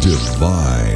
Divine.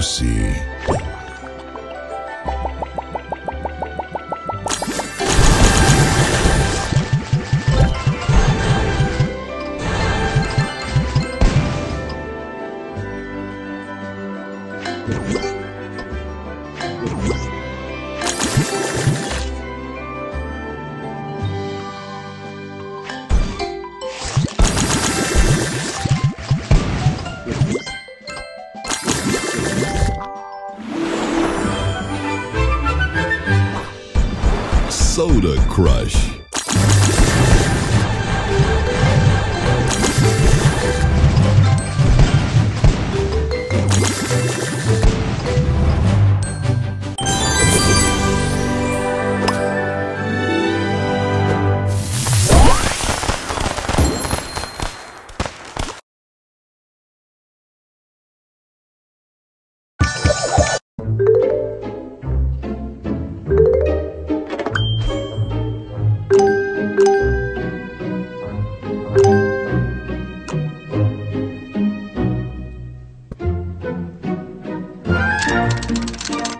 Juicy. Soda Crush. Yeah.